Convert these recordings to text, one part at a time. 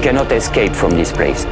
cannot escape from this place.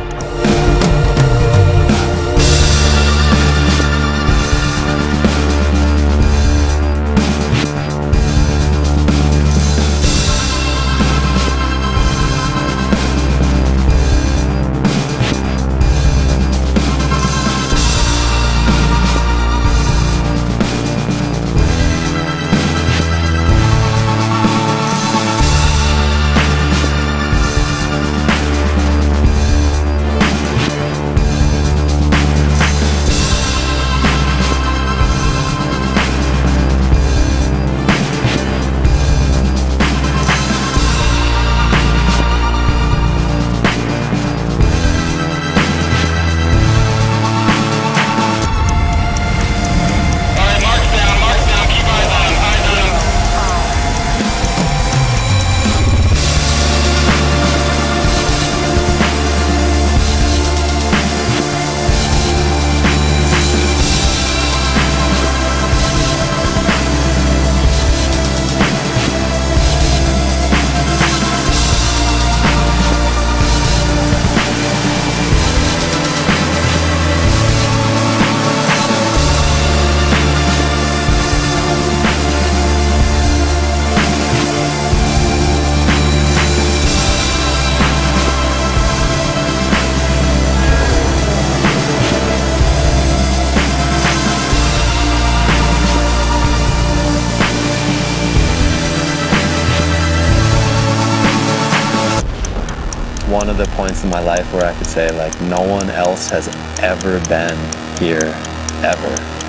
One of the points in my life where I could say like no one else has ever been here ever